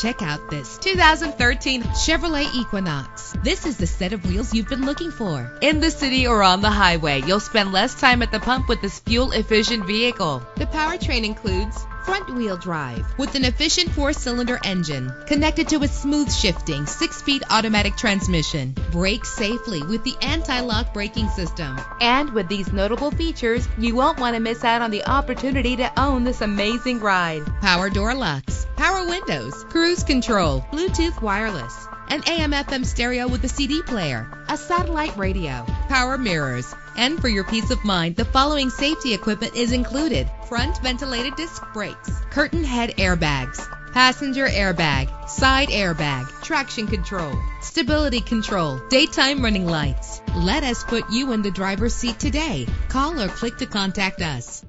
Check out this 2013 Chevrolet Equinox. This is the set of wheels you've been looking for. In the city or on the highway, you'll spend less time at the pump with this fuel-efficient vehicle. The powertrain includes front-wheel drive with an efficient four-cylinder engine connected to a smooth shifting six-speed automatic transmission. Brake safely with the anti-lock braking system. And with these notable features, you won't want to miss out on the opportunity to own this amazing ride. Power door locks, power windows, cruise control, Bluetooth wireless, an AM FM stereo with a CD player, a satellite radio, power mirrors. And for your peace of mind, the following safety equipment is included. Front ventilated disc brakes, curtain head airbags, passenger airbag, side airbag, traction control, stability control, daytime running lights. Let us put you in the driver's seat today. Call or click to contact us.